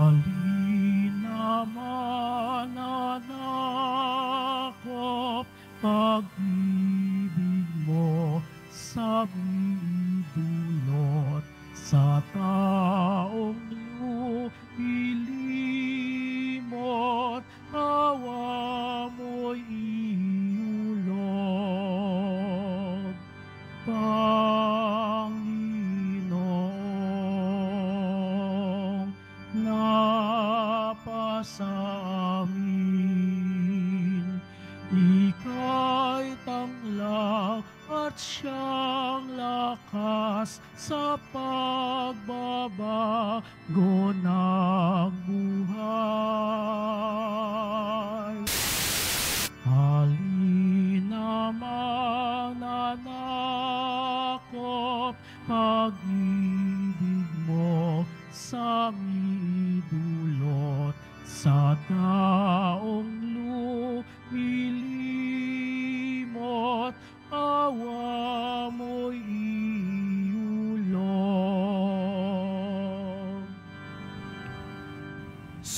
Halina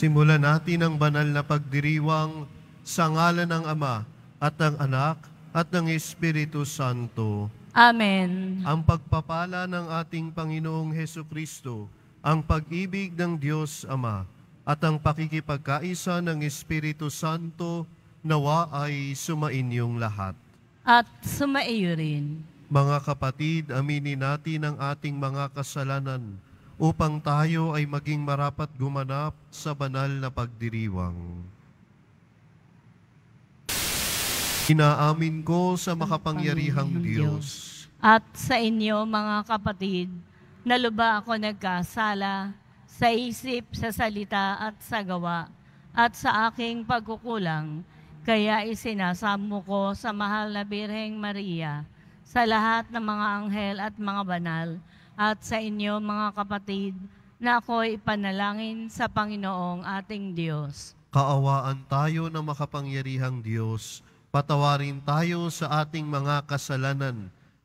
Simulan natin ang banal na pagdiriwang sa ngalan ng Ama at ng Anak at ng Espiritu Santo. Amen. Ang pagpapala ng ating Panginoong Heso Kristo, ang pag-ibig ng Diyos Ama, at ang pakikipagkaisa ng Espiritu Santo nawa ay sumainyong lahat. At sumaiyo rin. Mga kapatid, aminin natin ang ating mga kasalanan upang tayo ay maging marapat gumanap sa banal na pagdiriwang. Inaamin ko sa makapangyarihang Diyos. At sa inyo, mga kapatid, na luba ako nagkasala sa isip, sa salita at sa gawa, at sa aking pagkukulang, kaya isinasamo ko sa mahal na Birheng Maria, sa lahat ng mga anghel at mga banal, at sa inyo, mga kapatid, na ako'y ipanalangin sa Panginoong ating Diyos. Kaawaan tayo ng makapangyarihang Diyos, patawarin tayo sa ating mga kasalanan,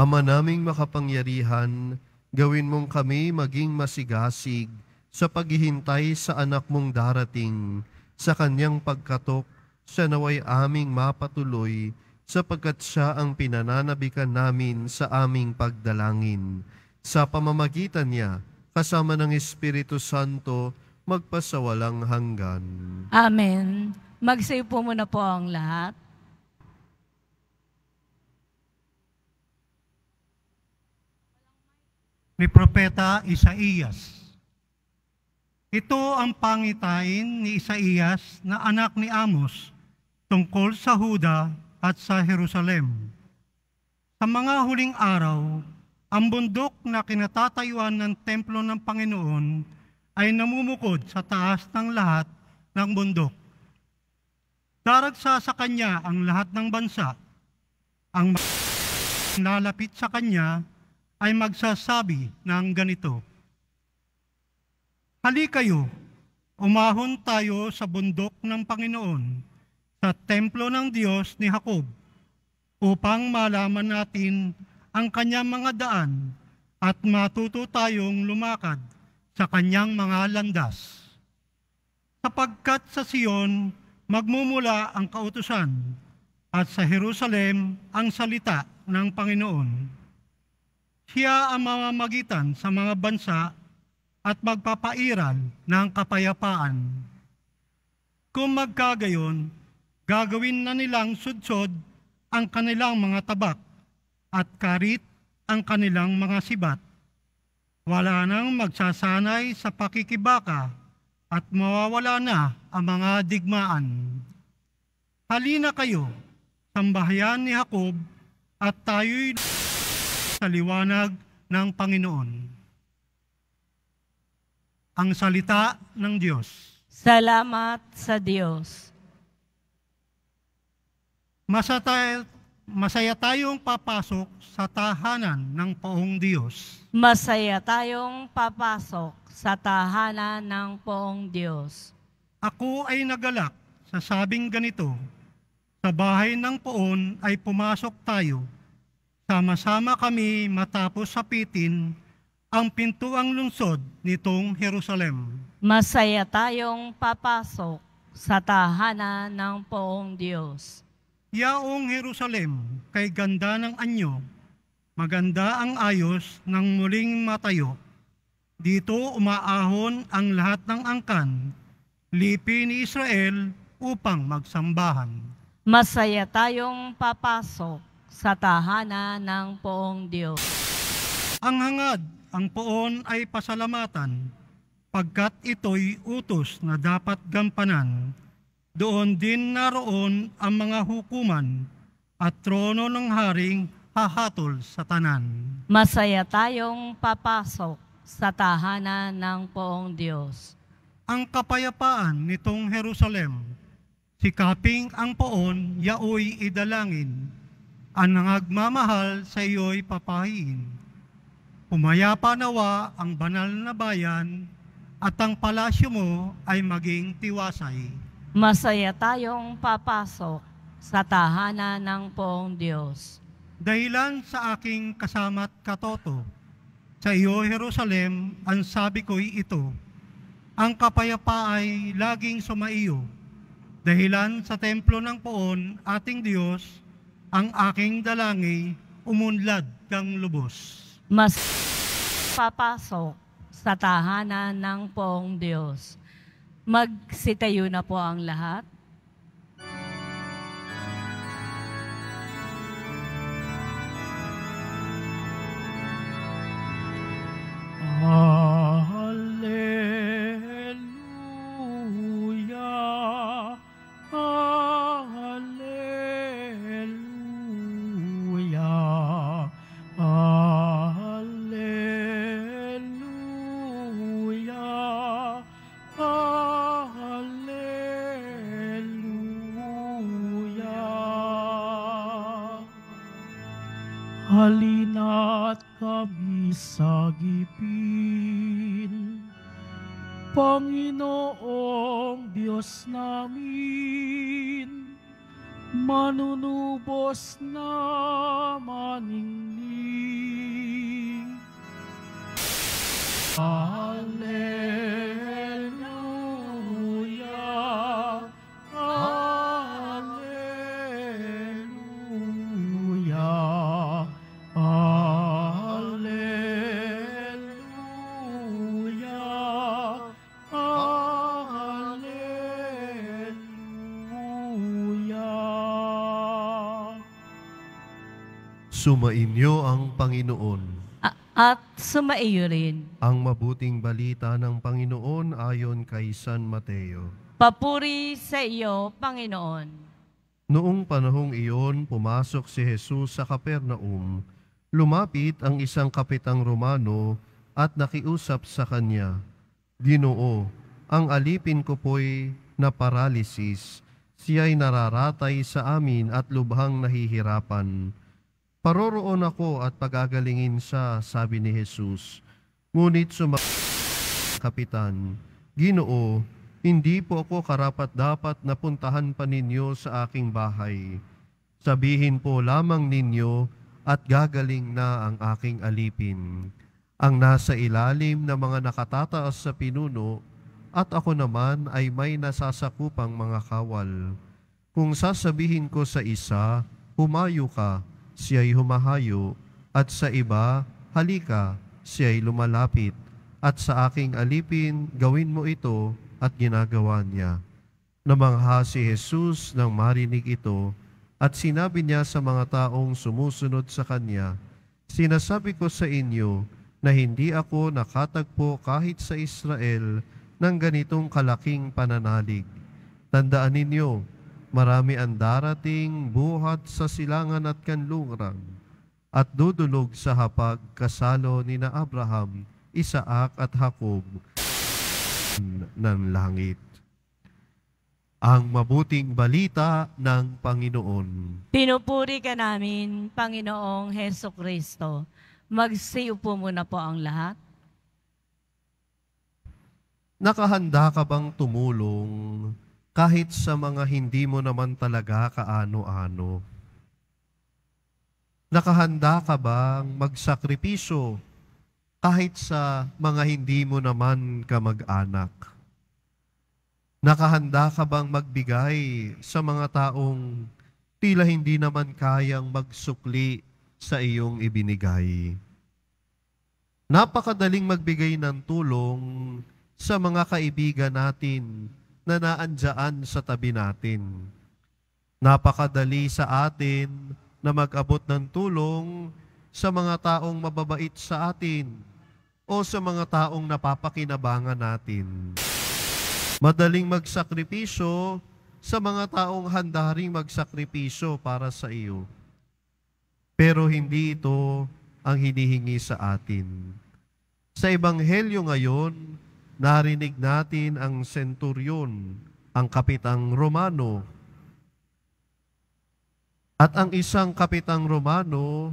Ama naming makapangyarihan, gawin mong kami maging masigasig sa paghihintay sa anak mong darating, sa kanyang pagkatok, siya naway aming mapatuloy, sapagkat siya ang pinananabikan namin sa aming pagdalangin. Sa pamamagitan niya, kasama ng Espiritu Santo, magpasawalang hanggan. Amen. Magsayo po muna po ang lahat. Ni Propeta Isaías. Ito ang pangitain ni Isaías na anak ni Amos tungkol sa Huda at sa Jerusalem. Sa mga huling araw, ang bundok na kinatatayuan ng templo ng Panginoon ay namumukod sa taas ng lahat ng bundok. Daragsa sa kanya ang lahat ng bansa. Ang lalapit sa kanya ay magsasabi ng ganito, Hali kayo, umahon tayo sa bundok ng Panginoon, sa templo ng Diyos ni Jacob, upang malaman natin ang kanyang mga daan at matuto tayong lumakad sa kanyang mga landas. Sapagkat sa Siyon magmumula ang kautusan at sa Jerusalem ang salita ng Panginoon. Siya ang mamamagitan sa mga bansa at magpapairal ng kapayapaan. Kung magkagayon, gagawin na nilang sudsod ang kanilang mga tabak at karit ang kanilang mga sibat. Wala nang magsasanay sa pakikibaka at mawawala na ang mga digmaan. Halina kayo, sambahayan ni Jacob at tayo'y sa liwanag ng Panginoon. Ang salita ng Diyos. Salamat sa Diyos. Masaya, masaya tayong papasok sa tahanan ng poong Diyos. Masaya tayong papasok sa tahanan ng poong Diyos. Ako ay nagalak sa sabing ganito, sa bahay ng poon ay pumasok tayo. Sama-sama kami matapos sapitin ang pintuang lungsod nitong Jerusalem. Masaya tayong papasok sa tahanan ng poong Diyos. Yaong Jerusalem, kay ganda ng anyo, maganda ang ayos ng muling matayo. Dito umaahon ang lahat ng angkan, lipi ni Israel upang magsambahan. Masaya tayong papasok sa tahanan ng poong Diyos. Ang hangad, ang poon ay pasalamatan, pagkat ito'y utos na dapat gampanan. Doon din naroon ang mga hukuman at trono ng haring hahatol sa tanan. Masaya tayong papasok sa tahanan ng poong Diyos. Ang kapayapaan nitong Jerusalem, sikaping ang poon, yaoy idalangin, ang nangagmamahal sa iyo'y papahiin. Pumayapa nawa ang banal na bayan, at ang palasyo mo ay maging tiwasay. Masaya tayong papasok sa tahanan ng poong Diyos. Dahilan sa aking kasama't katoto, sa iyo, Jerusalem, ang sabi ko'y ito, ang kapayapa ay laging sumaiyo. Dahilan sa templo ng poon, ating Diyos, ang aking dalangi, umunlad kang lubos. Mas papasok sa tahanan ng poong Diyos. Magsitayo na po ang lahat. Hallelujah. Hallelujah. Hallelujah. Hallelujah. Hallelujah. Sumainyo ang Panginoon. At sumaiyo rin. Ang mabuting balita ng Panginoon ayon kay San Mateo. Papuri sa iyo, Panginoon. Noong panahong iyon, pumasok si Jesus sa Kapernaum. Lumapit ang isang kapitang Romano at nakiusap sa kanya, Ginoo, ang alipin ko po'y na paralisis. Siya'y nararatay sa amin at lubhang nahihirapan. Paroroon ako at pagagalingin siya, sabi ni Jesus. Ngunit suma kapitan, Ginoo, hindi po ako karapat-dapat na puntahan pa ninyo sa aking bahay. Sabihin po lamang ninyo at gagaling na ang aking alipin. Ang nasa ilalim ng mga nakatataas sa pinuno at ako naman ay may nasasakupang mga kawal. Kung sasabihin ko sa isa, humayo ka, siya'y humahayo, at sa iba, halika, siya'y lumalapit, at sa aking alipin, gawin mo ito, at ginagawa niya. Namangha si Jesus nang marinig ito, at sinabi niya sa mga taong sumusunod sa kanya, Sinasabi ko sa inyo na hindi ako nakatagpo kahit sa Israel ng ganitong kalaking pananalig. Tandaan ninyo, marami ang darating buhat sa silangan at kanlungrang at dudulog sa hapag kasalo ni na Abraham, Isaac at Jacob ng langit. ang mabuting balita ng Panginoon. Pinupuri ka namin, Panginoong Heso Kristo. Magsiupo muna po ang lahat. Nakahanda ka bang tumulong kahit sa mga hindi mo naman talaga kaano-ano? Nakahanda ka bang magsakripisyo kahit sa mga hindi mo naman kamag-anak? Nakahanda ka bang magbigay sa mga taong tila hindi naman kayang magsukli sa iyong ibinigay? Napakadaling magbigay ng tulong sa mga kaibigan natin na naandyan sa tabi natin. Napakadali sa atin na mag-abot ng tulong sa mga taong mababait sa atin o sa mga taong napapakinabangan natin. Madaling magsakripisyo sa mga taong handa ring magsakripisyo para sa iyo. Pero hindi ito ang hinihingi sa atin. Sa Ebanghelyo ngayon, narinig natin ang senturyon, ang kapitang Romano. At ang isang kapitang Romano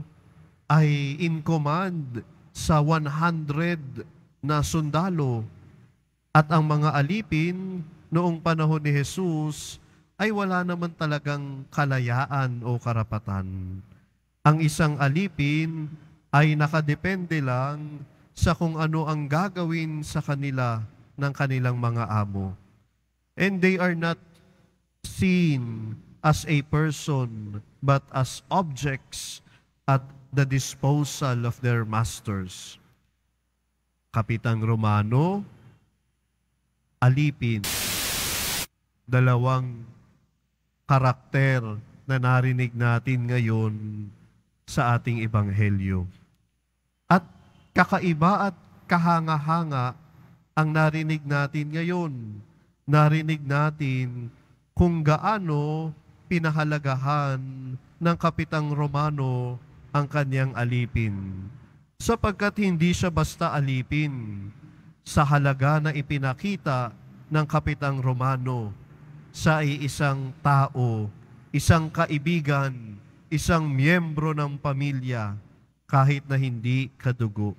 ay in command sa 100 na sundalo. At ang mga alipin noong panahon ni Jesus ay wala naman talagang kalayaan o karapatan. Ang isang alipin ay nakadepende lang sa kung ano ang gagawin sa kanila ng kanilang mga amo. And they are not seen as a person, but as objects at the disposal of their masters. Kapitang Romano, alipin, dalawang karakter na narinig natin ngayon sa ating ebanghelyo. At kakaiba at kahanga-hanga ang narinig natin ngayon. Narinig natin kung gaano pinahalagahan ng Kapitang Romano ang kanyang alipin. Sapagkat hindi siya basta alipin sa halaga na ipinakita ng Kapitang Romano sa isang tao, isang kaibigan, isang miyembro ng pamilya, kahit na hindi kadugo,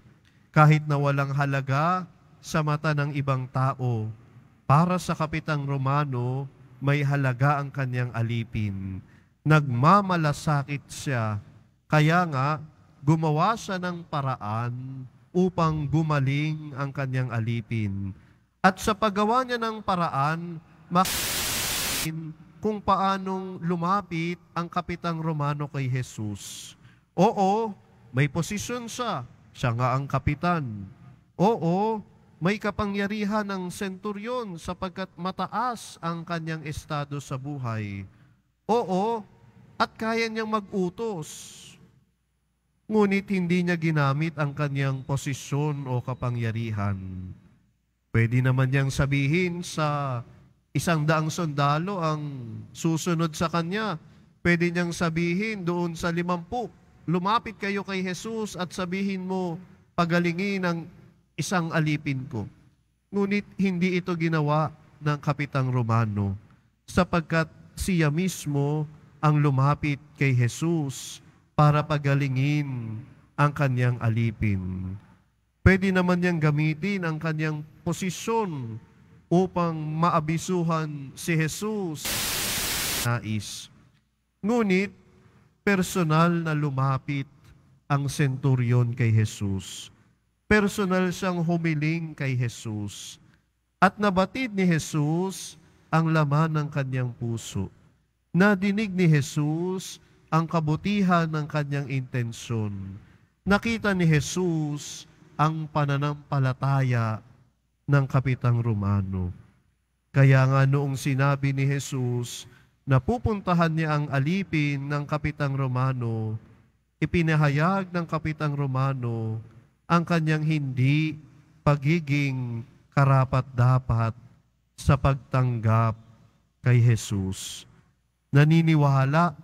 kahit na walang halaga sa mata ng ibang tao, para sa Kapitang Romano, may halaga ang kanyang alipin. Nagmamalasakit siya, kaya nga gumawa siya ng paraan upang gumaling ang kanyang alipin. At sa paggawa niya ng paraan, makin kung paanong lumapit ang Kapitang Romano kay Jesus. Oo, may posisyon siya. Siya nga ang kapitan. Oo, may kapangyarihan ng senturyon sapagkat mataas ang kanyang estado sa buhay. Oo, at kaya niyang mag-utos. Ngunit hindi niya ginamit ang kanyang posisyon o kapangyarihan. Pwede naman niyang sabihin sa isang daang sundalo ang susunod sa kanya. Pwede niyang sabihin doon sa limampu, lumapit kayo kay Jesus at sabihin mo, pagalingin ang isang alipin ko. Ngunit hindi ito ginawa ng Kapitang Romano sapagkat siya mismo ang lumapit kay Jesus para pagalingin ang kanyang alipin. Pwede naman niyang gamitin ang kanyang posisyon upang maabisuhan si Jesus nais. Ngunit, personal na lumapit ang senturyon kay Jesus. Personal siyang humiling kay Jesus. At nabatid ni Jesus ang laman ng kanyang puso. Nadinig ni Jesus ang kabutihan ng kanyang intensyon. Nakita ni Jesus ang pananampalataya ng Kapitang Romano. Kaya nga noong sinabi ni Jesus na pupuntahan niya ang alipin ng Kapitang Romano, ipinahayag ng Kapitang Romano ang kanyang hindi pagiging karapat-dapat sa pagtanggap kay Jesus. Naniniwala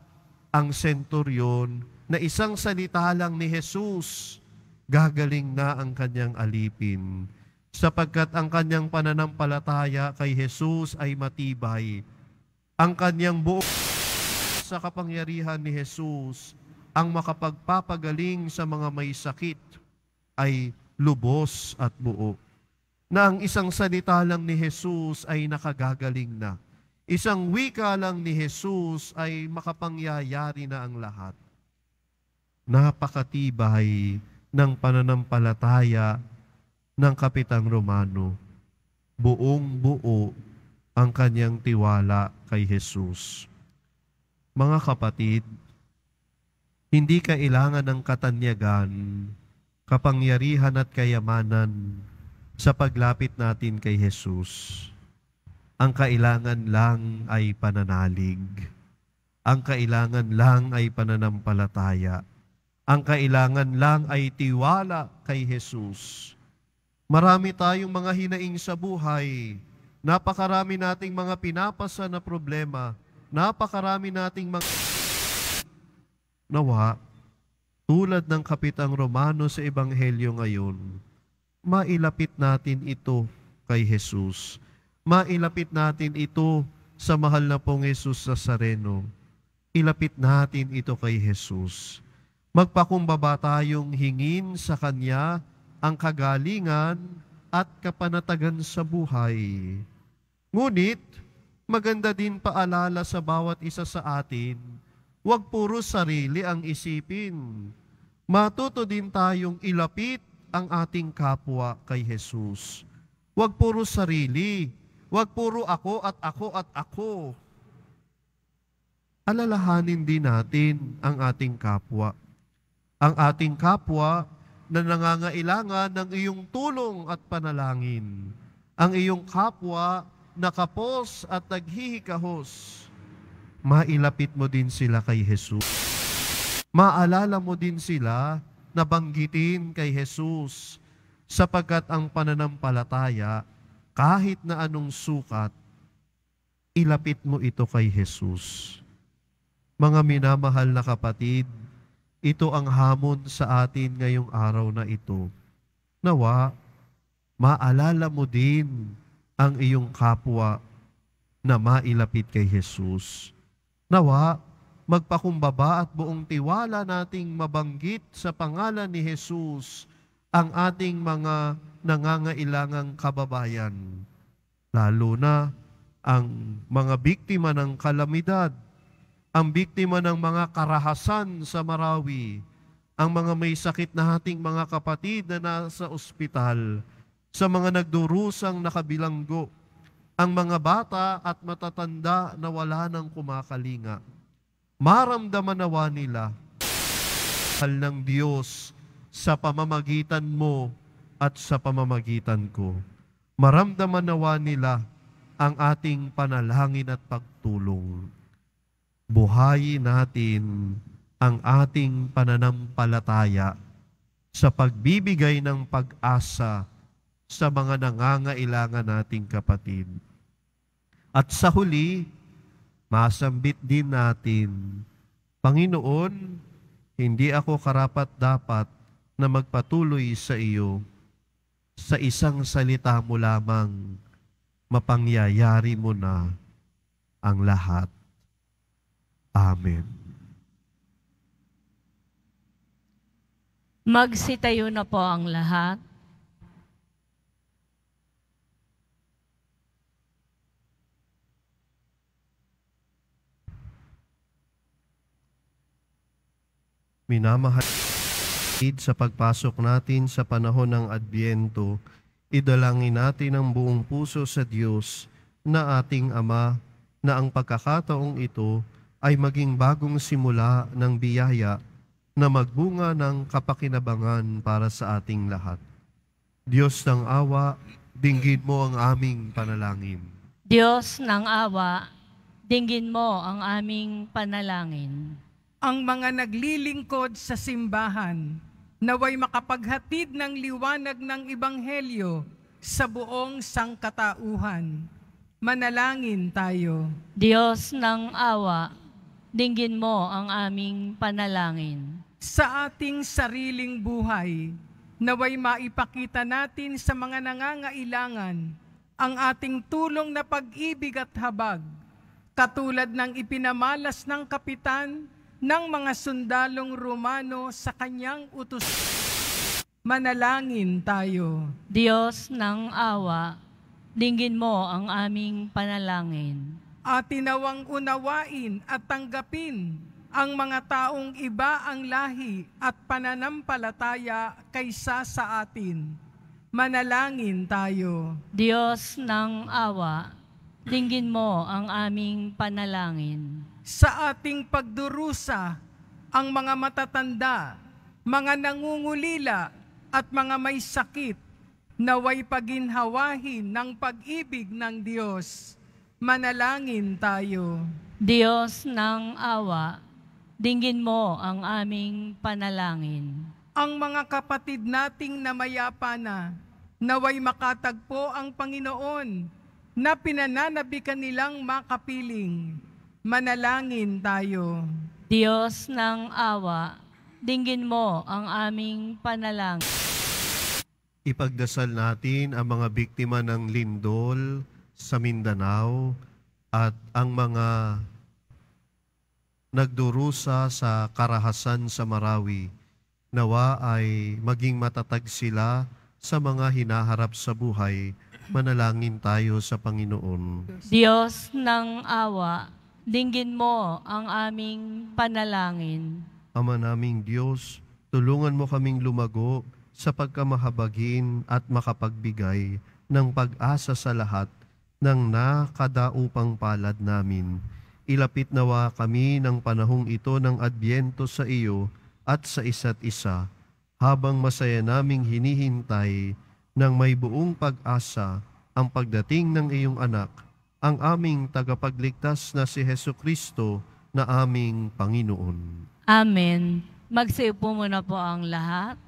ang senturyon na isang salita lang ni Jesus, gagaling na ang kanyang alipin. Sapagkat ang kanyang pananampalataya kay Jesus ay matibay Ang kanyang buong sa kapangyarihan ni Jesus, ang makapagpapagaling sa mga may sakit ay lubos at buo. Na ang isang salita lang ni Jesus ay nakagagaling na. Isang wika lang ni Jesus ay makapangyayari na ang lahat. Napakatibay ng pananampalataya ng Kapitang Romano. Buong buo ang kanyang tiwala kay Jesus. Mga kapatid, hindi kailangan ng katanyagan, kapangyarihan at kayamanan sa paglapit natin kay Jesus. Ang kailangan lang ay pananalig. Ang kailangan lang ay pananampalataya. Ang kailangan lang ay tiwala kay Jesus. Marami tayong mga hinaing sa buhay. Napakarami nating mga pinapasa na problema. Napakarami nating mga nawa, tulad ng Kapitang Romano sa Ebanghelyo ngayon, mailapit natin ito kay Jesus. Mailapit natin ito sa mahal na pong Jesus Nazareno. Ilapit natin ito kay Jesus. Magpakumbaba tayong hingin sa Kanya ang kagalingan at kapanatagan sa buhay. Ngunit, maganda din paalala sa bawat isa sa atin, huwag puro sarili ang isipin. Matuto din tayong ilapit ang ating kapwa kay Jesus. Huwag puro sarili, huwag puro ako at ako at ako. Alalahanin din natin ang ating kapwa. Ang ating kapwa na nangangailangan ng iyong tulong at panalangin. Ang iyong kapwa na kapos at naghihikahos. Mailapit mo din sila kay Jesus. Maalala mo din sila na banggitin kay Jesus sapagkat ang pananampalataya kahit na anong sukat, ilapit mo ito kay Jesus. Mga minamahal na kapatid, ito ang hamon sa atin ngayong araw na ito. Nawa, maalala mo din ang iyong kapwa na mailapit kay Jesus. Nawa, magpakumbaba at buong tiwala nating mabanggit sa pangalan ni Jesus ang ating mga nangangailangang kababayan, lalo na ang mga biktima ng kalamidad, ang biktima ng mga karahasan sa Marawi, ang mga may sakit na ating mga kapatid na nasa ospital, sa mga nagdurusang nakabilanggo, ang mga bata at matatanda na wala ng kumakalinga. Maramdaman nawa nila hal ng Diyos sa pamamagitan mo at sa pamamagitan ko. Maramdaman nawa nila ang ating panalangin at pagtulong. Buhayin natin ang ating pananampalataya sa pagbibigay ng pag-asa sa mga nangangailangan nating kapatid. At sa huli, masambit din natin, Panginoon, hindi ako karapat dapat na magpatuloy sa iyo. Sa isang salita mo lamang, mapangyayari mo na ang lahat. Amen. Magsitayo na po ang lahat. Minamahal sa pagpasok natin sa panahon ng Adbyento, idalangin natin ang buong puso sa Diyos na ating Ama na ang pagkakataong ito ay maging bagong simula ng biyaya na magbunga ng kapakinabangan para sa ating lahat. Diyos ng awa, dinggin mo ang aming panalangin. Diyos ng awa, dinggin mo ang aming panalangin. Ang mga naglilingkod sa simbahan, naway makapaghatid ng liwanag ng Ibanghelyo sa buong sangkatauhan. Manalangin tayo. Diyos ng awa, dinggin mo ang aming panalangin. Sa ating sariling buhay, naway maipakita natin sa mga nangangailangan ang ating tulong na pag-ibig at habag. katulad ng ipinamalas ng kapitan ng mga sundalong Romano sa kanyang utos. Manalangin tayo. Diyos ng awa, dinggin mo ang aming panalangin. at tinawang unawain at tanggapin ang mga taong iba ang lahi at pananampalataya kaysa sa atin. Manalangin tayo. Diyos ng awa, dinggin mo ang aming panalangin. Sa ating pagdurusa, ang mga matatanda, mga nangungulila at mga may sakit, naway paginhawahin ng pag-ibig ng Diyos. Manalangin tayo. Diyos ng awa, dinggin mo ang aming panalangin. ang mga kapatid nating namayapa na, naway makatagpo ang Panginoon, na pinananabikan nilang makapiling. Manalangin tayo. Diyos ng awa, dinggin mo ang aming panalangin. Ipagdasal natin ang mga biktima ng lindol sa Mindanao at ang mga nagdurusa sa karahasan sa Marawi. Nawa ay maging matatag sila sa mga hinaharap sa buhay. Manalangin tayo sa Panginoon. Diyos ng awa, dinggin mo ang aming panalangin. Ama naming Diyos, tulungan mo kaming lumago sa pagkamahabagin at makapagbigay ng pag-asa sa lahat ng nakadaupang palad namin. Ilapit nawa kami ng panahong ito ng adbyento sa iyo at sa isa't isa, habang masaya naming hinihintay ng may buong pag-asa ang pagdating ng iyong anak, ang aming tagapagligtas na si Heso Kristo na aming Panginoon. Amen. Magsiupo muna po ang lahat.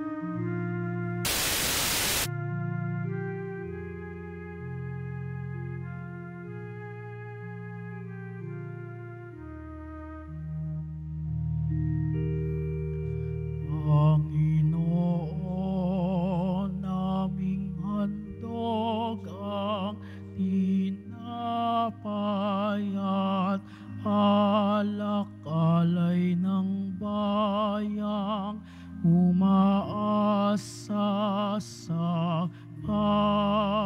Panginoon, alak-alay ng bayang umaasa sa pagdating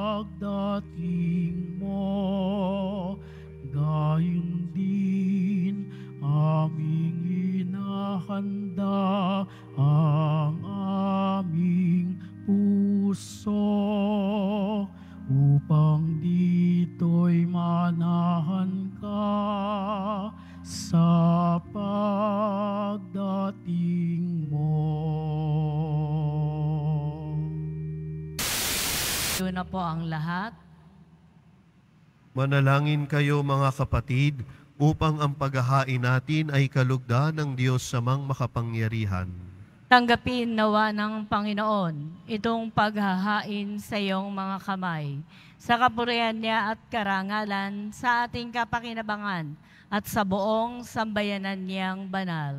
Manalangin kayo mga kapatid upang ang paghahain natin ay kalugdan ng Diyos samang makapangyarihan. Tanggapin nawa ng Panginoon itong paghahain sa iyong mga kamay, sa kapurihan niya at karangalan, sa ating kapakinabangan, at sa buong sambayanan niyang banal.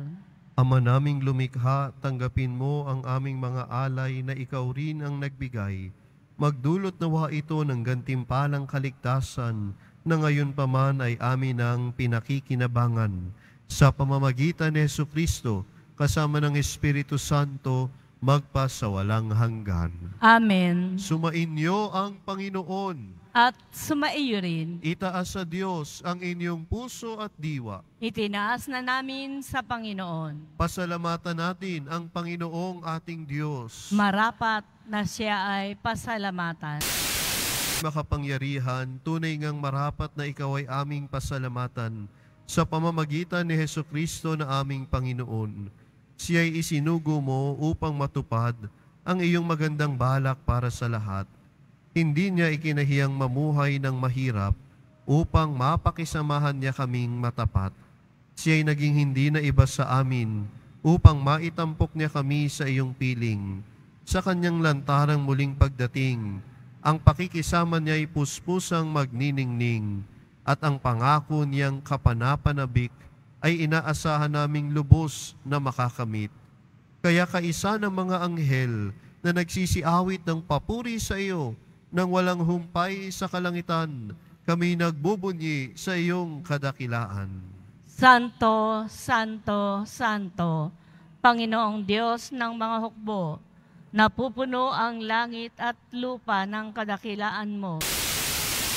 Ama naming lumikha, tanggapin mo ang aming mga alay na ikaw rin ang nagbigay. Magdulot nawa ito ng gantimpalang kaligtasan na ngayon pa man ay amin ang pinakikinabangan. Sa pamamagitan ni Yesu Kristo, kasama ng Espiritu Santo, magpasawalang hanggan. Amen. Sumainyo ang Panginoon. At sumaiyo rin, Itaas sa Diyos ang inyong puso at diwa. itinaas na namin sa Panginoon. Pasalamatan natin ang Panginoong ating Diyos. Marapat na siya ay pasalamatan. Makapangyarihan, tunay ngang marapat na ikaw ay aming pasalamatan sa pamamagitan ni Heso Kristo na aming Panginoon. Siya'y isinugo mo upang matupad ang iyong magandang balak para sa lahat. Hindi niya ikinahiyang mamuhay ng mahirap upang mapakisamahan niya kaming matapat. Siya'y naging hindi na iba sa amin upang maitampok niya kami sa iyong piling. Sa kanyang lantarang muling pagdating, ang pakikisama niya ay puspusang magniningning at ang pangako niyang kapanapanabik ay inaasahan naming lubos na makakamit. Kaya kaisa ng mga anghel na nagsisiawit ng papuri sa iyo nang walang humpay sa kalangitan, kami nagbubunyi sa iyong kadakilaan. Santo, Santo, Santo, Panginoong Diyos ng mga hukbo, napupuno ang langit at lupa ng kadakilaan mo.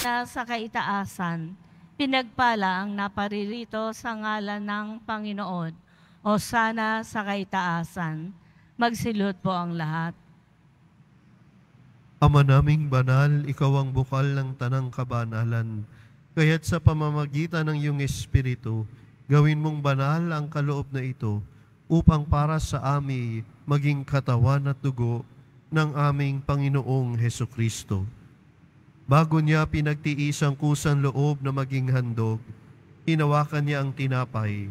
Na sa kaitaasan, pinagpala ang naparirito sa ngalan ng Panginoon. O sana sa kaitaasan, magsilot po ang lahat. Ama naming banal, ikaw ang bukal ng tanang kabanalan. Kaya't sa pamamagitan ng iyong Espiritu, gawin mong banal ang kaloob na ito upang para sa amin maging katawan at dugo ng aming Panginoong Heso Kristo. Bago niya pinagtiis ang kusang loob na maging handog, hinawakan niya ang tinapay,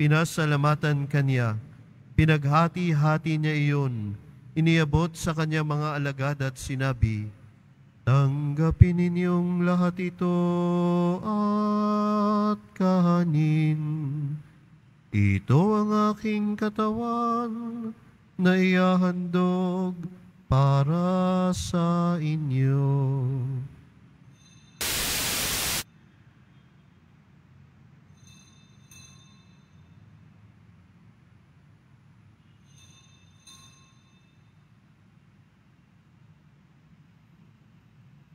pinasalamatan kanya, pinaghati-hati niya iyon, iniabot sa kanya mga alagad at sinabi, Tanggapin ninyong lahat ito at kahanin. Ito ang aking katawan na iyahandog para sa inyo.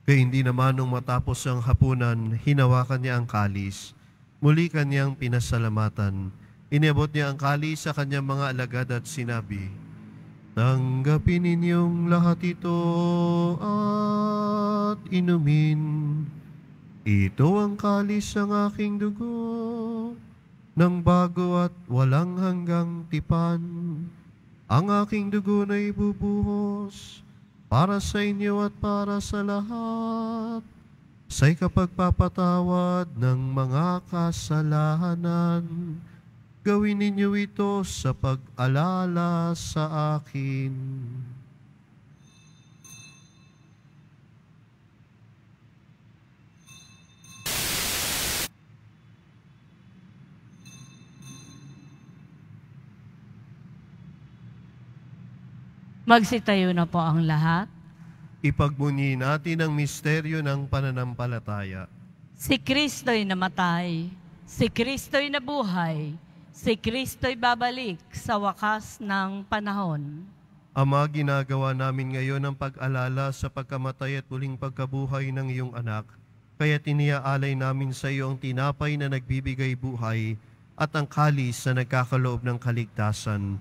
Kaya hindi naman nung matapos ang hapunan, hinawakan niya ang kalis. Muli kanyang pinasalamatan. Inabot niya ang kalis sa kanyang mga alagad at sinabi, Tanggapin ninyong lahat ito at inumin. Ito ang kalis ng aking dugo, ng bago at walang hanggang tipan. Ang aking dugo na ibubuhos para sa inyo at para sa lahat sa ikapagpapatawad ng mga kasalanan. Gawin ninyo ito sa pag-alala sa akin. Magsitayo na po ang lahat. Ipagbunyi natin ang misteryo ng pananampalataya. Si Kristo'y namatay, si Kristo'y nabuhay, si Kristo'y babalik sa wakas ng panahon. Ama, ginagawa namin ngayon ang pag-alala sa pagkamatay at muling pagkabuhay ng iyong anak. Kaya tiniaalay namin sa iyo ang tinapay na nagbibigay buhay at ang kalis na nagkakaloob ng kaligtasan.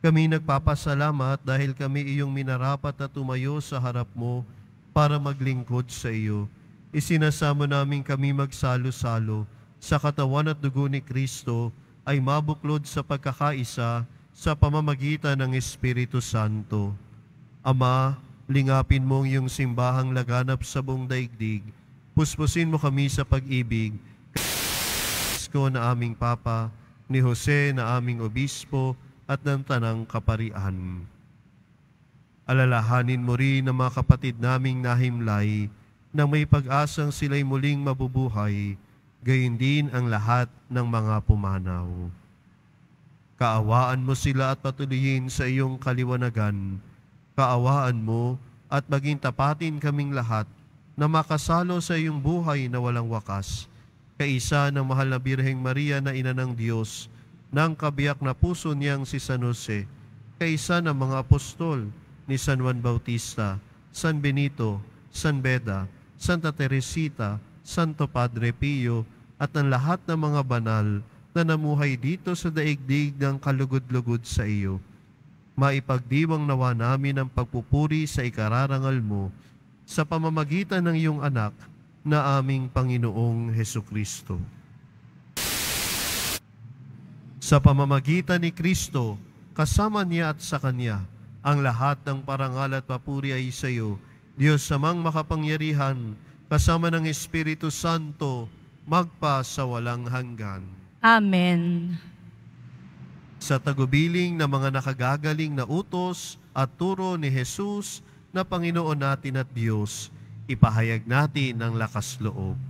Kami nagpapasalamat dahil kami iyong minarapat na tumayo sa harap mo para maglingkod sa iyo. Isinasamo namin kami magsalo-salo sa katawan at dugo ni Kristo ay mabuklod sa pagkakaisa sa pamamagitan ng Espiritu Santo. Ama, lingapin mo ang iyong simbahang laganap sa buong daigdig. Puspusin mo kami sa pag-ibig. ko na aming Papa, ni Jose na aming Obispo, at ng Tanang Kaparian. Alalahanin mo rin ang mga kapatid naming nahimlay na may pag-asang sila'y muling mabubuhay, gayon din ang lahat ng mga pumanaw. Kaawaan mo sila at patuloyin sa iyong kaliwanagan. Kaawaan mo at maging tapatin kaming lahat na makasalo sa iyong buhay na walang wakas. Kaisa ng mahal na Birheng Maria na ina ng Diyos, ng kabiyak na puso niyang si San Jose, kaisa ng mga apostol ni San Juan Bautista, San Benito, San Beda, Santa Teresita, Santo Padre Pio, at ang lahat ng mga banal na namuhay dito sa daigdig ng kalugod-lugod sa iyo. Maipagdiwang nawa namin ang pagpupuri sa ikararangal mo sa pamamagitan ng iyong anak na aming Panginoong Heso Kristo. Sa pamamagitan ni Kristo, kasama niya at sa Kanya, ang lahat ng parangal at papuri ay sa iyo, Diyos samang makapangyarihan, kasama ng Espiritu Santo, magpa sa walang hanggan. Amen. Sa tagubiling ng mga nakagagaling na utos at turo ni Jesus na Panginoon natin at Diyos, ipahayag natin ang lakas loob.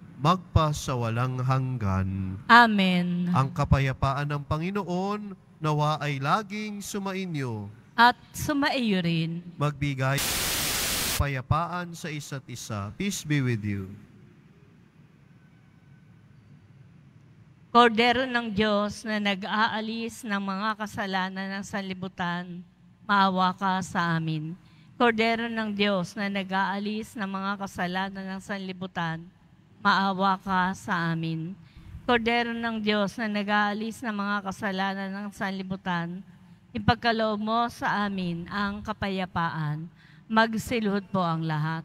magpa sa walang hanggan. Amen. Ang kapayapaan ng Panginoon nawa ay laging sumainyo. At sumaiyo rin. Magbigay kapayapaan sa isa't isa. Peace be with you. Kordero ng Diyos na nag-aalis ng mga kasalanan ng sanlibutan, maawa ka sa amin. Kordero ng Diyos na nag-aalis ng mga kasalanan ng sanlibutan, maawa ka sa amin. Kordero ng Diyos na nag-aalis ng mga kasalanan ng sanlibutan, ipagkaloob mo sa amin ang kapayapaan. Magsilhod po ang lahat.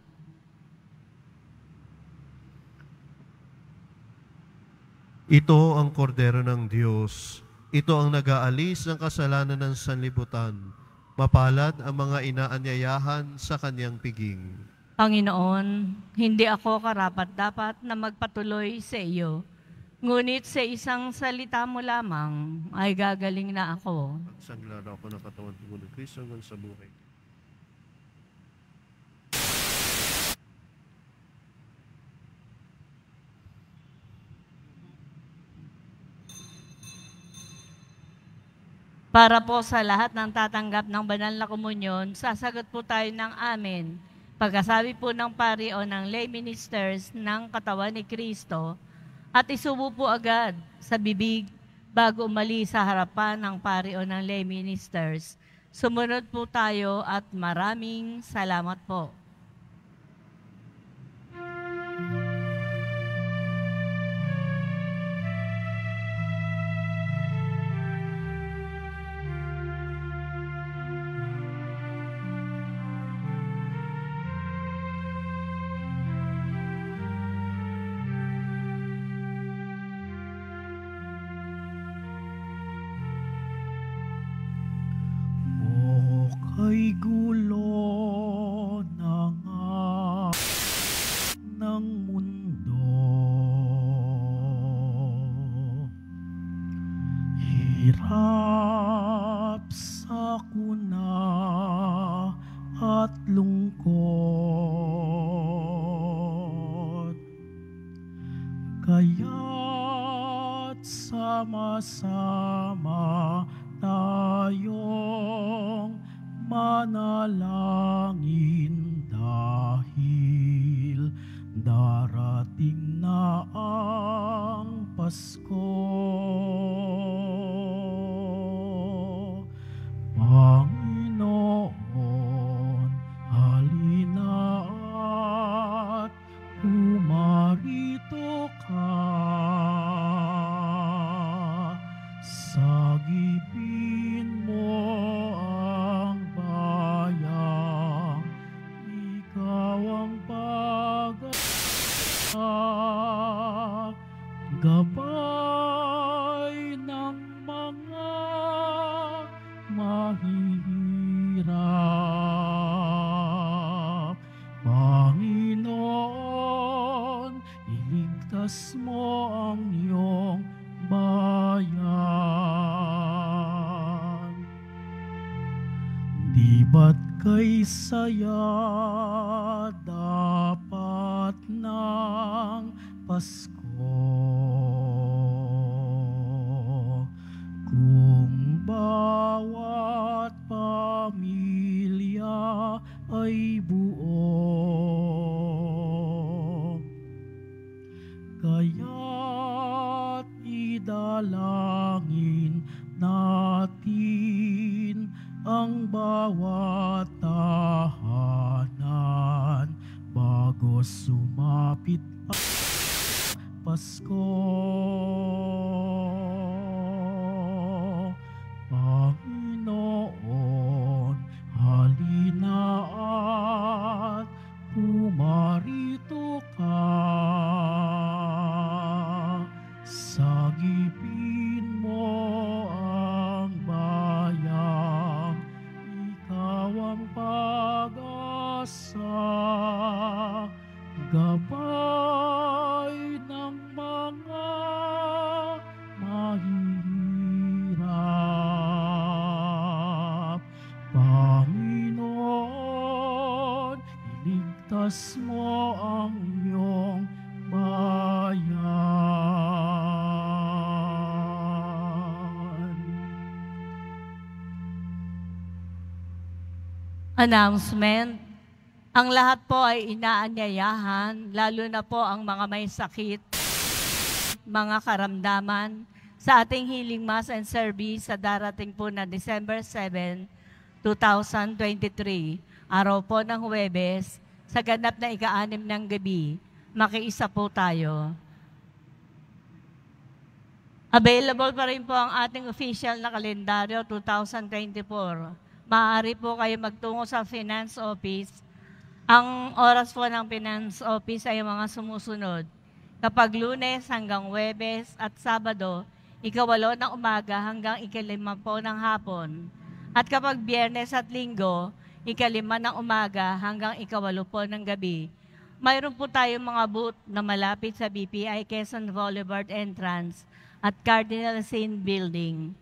Ito ang kordero ng Diyos. Ito ang nag-aalis ng kasalanan ng sanlibutan. Mapalad ang mga inaanyayahan sa kanyang piging. Panginoon, hindi ako karapat-dapat na magpatuloy sa iyo. Ngunit sa isang salita mo lamang ay gagaling na ako. Sanglaro ako ng katawan ng Kristo hanggang sa buhay. Para po sa lahat ng tatanggap ng banal na komunyon, sasagot po tayo ng amen. Pagkasabi po ng pari o ng lay ministers ng katawan ni Kristo at isubo po agad sa bibig bago umalis sa harapan ng pari o ng lay ministers. Sumunod po tayo at maraming salamat po. Mahihirap Panginoon, iligtas mo ang iyong bayan. Di ba't kay saya Gabay ng mga mahihirap. Panginoon, iligtas mo ang iyong bayan. Announcement. Ang lahat po ay inaanyayahan, lalo na po ang mga may sakit, mga karamdaman, sa ating healing mass and service sa darating po na December 7, 2023, araw po ng Huwebes, sa ganap na ika-anim ng gabi, makiisa po tayo. Available pa rin po ang ating official na kalendaryo 2024. Maaari po kayo magtungo sa Finance Office. Ang oras po ng Finance Office ay mga sumusunod. Kapag lunes hanggang webes at sabado, ikawalo ng umaga hanggang ikalima po ng hapon. At kapag biyernes at linggo, ikalima ng umaga hanggang ikawalo po ng gabi. Mayroon po tayong mga booth na malapit sa BPI Quezon Boulevard entrance at Cardinal Sin Building.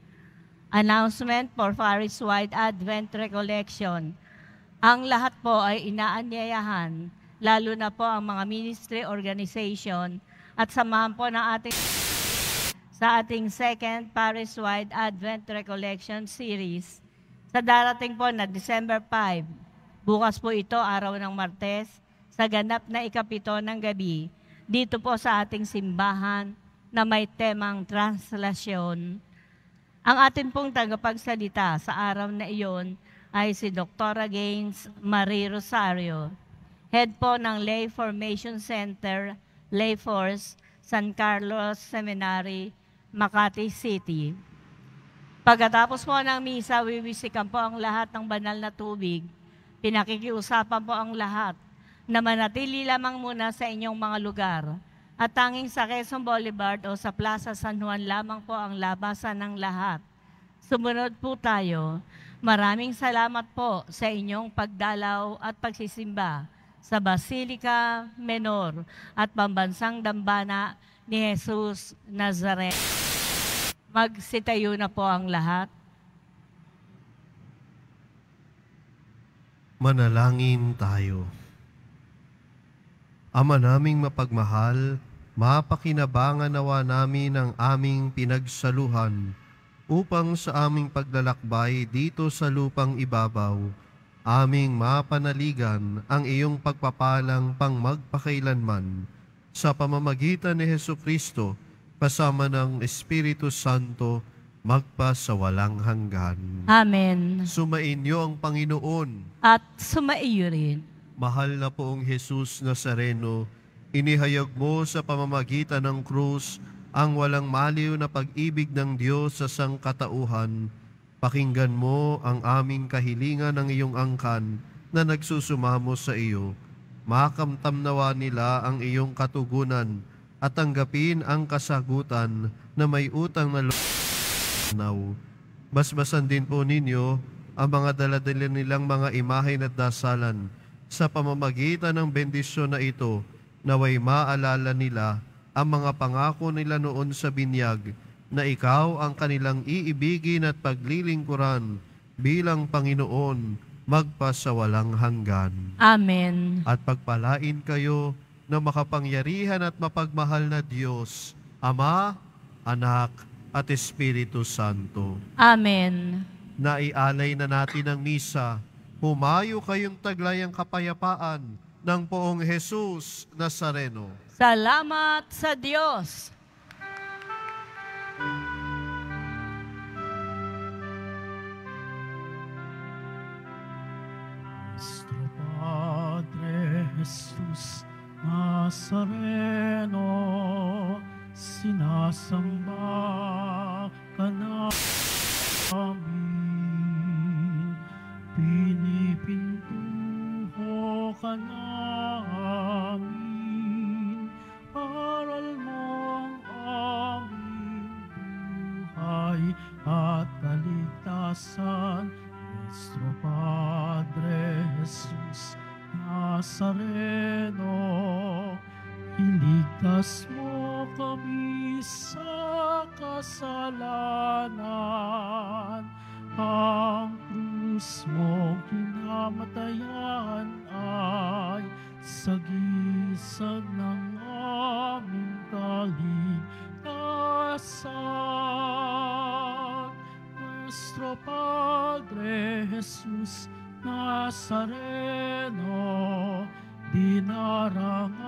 Announcement for Paris Wide Advent Recollection. Ang lahat po ay inaanyayahan, lalo na po ang mga ministry organization at samahan po ng ating sa ating second Paris Wide Advent Recollection Series sa darating po na December 5. Bukas po ito, araw ng Martes, sa ganap na ikapito ng gabi, dito po sa ating simbahan na may temang translasyon. Ang ating pong tagapagsalita sa araw na iyon ay si Dr. Gaines Marie Rosario, head po ng Lay Formation Center, Lay Force, San Carlos Seminary, Makati City. Pagkatapos po ng misa, wiwisikan po ang lahat ng banal na tubig. Pinakikiusapan po ang lahat na manatili lamang muna sa inyong mga lugar. At tanging sa Quezon Boulevard o sa Plaza San Juan lamang po ang labasan ng lahat. Sumunod po tayo. Maraming salamat po sa inyong pagdalaw at pagsisimba sa Basilica Menor at Pambansang Dambana ni Jesus Nazareth. Magsitayo na po ang lahat. Manalangin tayo. Ama naming mapagmahal, mapakinabangan nawa namin ang aming pinagsaluhan upang sa aming paglalakbay dito sa lupang ibabaw, aming mapanaligan ang iyong pagpapalang pang magpakailanman sa pamamagitan ni Heso Kristo kasama ng Espiritu Santo magpa sa walang hanggan. Amen. Sumainyo ang Panginoon. At sumaiyo rin. Mahal na poong Jesus Nazareno, inihayag mo sa pamamagitan ng krus ang walang maliw na pag-ibig ng Diyos sa sangkatauhan. Pakinggan mo ang aming kahilingan ng iyong angkan na nagsusumamo sa iyo. Makamtam nawa nila ang iyong katugunan at tanggapin ang kasagutan na may utang na loob. Basbasan din po ninyo ang mga daladala nilang mga imahe at dasalan sa pamamagitan ng bendisyon na ito naway maalala nila ang mga pangako nila noon sa binyag na ikaw ang kanilang iibigin at paglilingkuran bilang Panginoon magpa sa walang hanggan. Amen. At pagpalain kayo ng makapangyarihan at mapagmahal na Diyos, Ama, Anak, at Espiritu Santo. Amen. Naialay na natin ang misa. Humayo kayong taglayang kapayapaan ng poong Jesus Nazareno. Salamat sa Diyos! Nuestro Padre Jesus Nazareno, sinasamba ka namin, pinipintuho ka namin. Kaligtasan. Nuestro Padre Jesus Nazareno, dinarangal